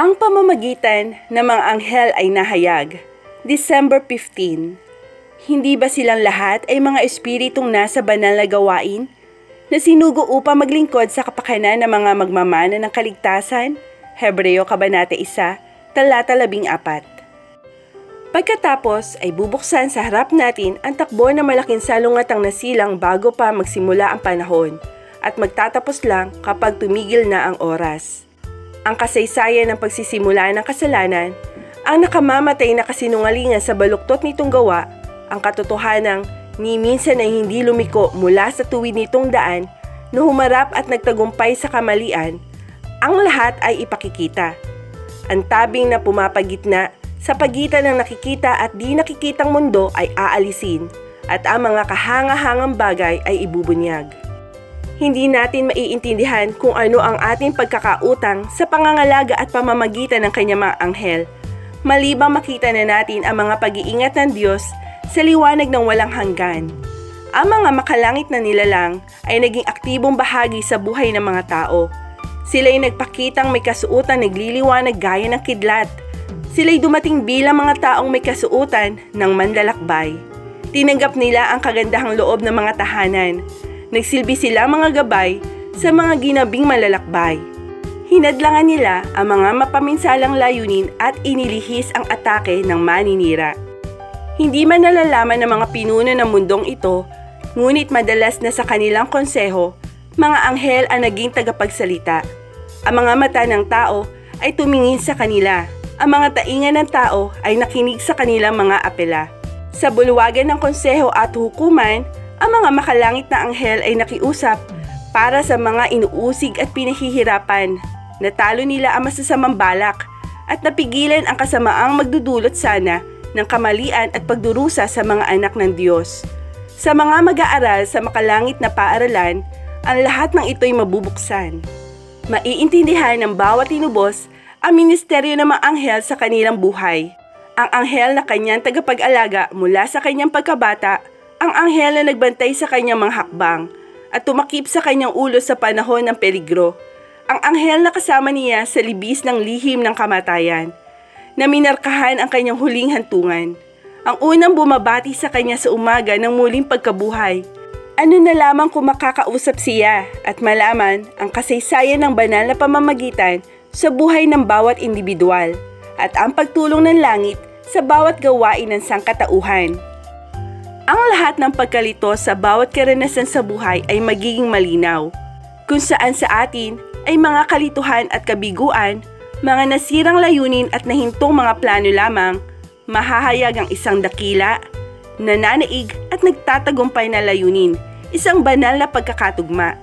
Ang pamamagitan ng mga anghel ay nahayag. December 15. Hindi ba silang lahat ay mga espiritong nasa banal na gawain na sinugo upang maglingkod sa kapakanan ng mga magmamana ng kaligtasan? Hebreo Kabanata 1, talata 14. Pagkatapos ay bubuksan sa harap natin ang takbo ng malaking salungatang nasilang bago pa magsimula ang panahon at magtatapos lang kapag tumigil na ang oras. Ang kasaysayan ng pagsisimula ng kasalanan, ang nakamamatay na kasinungalingan sa baluktot nitong gawa, ang katotohanang ni minsan ay hindi lumiko mula sa tuwid nitong daan na humarap at nagtagumpay sa kamalian, ang lahat ay ipakikita. Ang tabing na pumapagitna sa pagitan ng nakikita at di nakikitang mundo ay aalisin at ang mga kahanga-hangang bagay ay ibubunyag. Hindi natin maiintindihan kung ano ang ating pagkakautang sa pangangalaga at pamamagitan ng kanyang mga anghel. Malibang makita na natin ang mga pag-iingat ng Diyos sa liwanag ng walang hanggan. Ang mga makalangit na nilalang ay naging aktibong bahagi sa buhay ng mga tao. Sila'y nagpakitang may kasuotan nagliliwanag gaya ng kidlat Sila'y dumating bilang mga taong may kasuutan ng manlalakbay. Tinanggap nila ang kagandahang loob ng mga tahanan. Nagsilbi sila mga gabay sa mga ginabing malalakbay. Hinadlangan nila ang mga mapaminsalang layunin at inilihis ang atake ng maninira. Hindi man nalalaman ng mga pinuno ng mundong ito, ngunit madalas na sa kanilang konseho, mga anghel ang naging tagapagsalita. Ang mga mata ng tao ay tumingin sa kanila ang mga taingan ng tao ay nakinig sa kanilang mga apela. Sa bulwagan ng konseho at hukuman, ang mga makalangit na anghel ay nakiusap para sa mga inuusig at pinahihirapan. Natalo nila ang masasamang balak at napigilan ang kasamaang magdudulot sana ng kamalian at pagdurusa sa mga anak ng Diyos. Sa mga mag-aaral sa makalangit na paaralan, ang lahat ng ito'y mabubuksan. Maiintindihan ng bawat tinubos ang ministeryo ng mga anghel sa kanilang buhay. Ang anghel na kanyang tagapag-alaga mula sa kanyang pagkabata, ang anghel na nagbantay sa kanyang mga hakbang, at tumakip sa kanyang ulo sa panahon ng peligro. Ang anghel na kasama niya sa libis ng lihim ng kamatayan, na minarkahan ang kanyang huling hantungan. Ang unang bumabati sa kanya sa umaga ng muling pagkabuhay. Ano na lamang kung makakausap siya at malaman ang kasaysayan ng banal na pamamagitan sa buhay ng bawat individual at ang pagtulong ng langit sa bawat gawain ng sangkatauhan. Ang lahat ng pagkalito sa bawat karanasan sa buhay ay magiging malinaw, kung saan sa atin ay mga kalituhan at kabiguan, mga nasirang layunin at nahintong mga plano lamang, mahahayag ang isang dakila, nananaig at nagtatagumpay na layunin, isang banal na pagkakatugma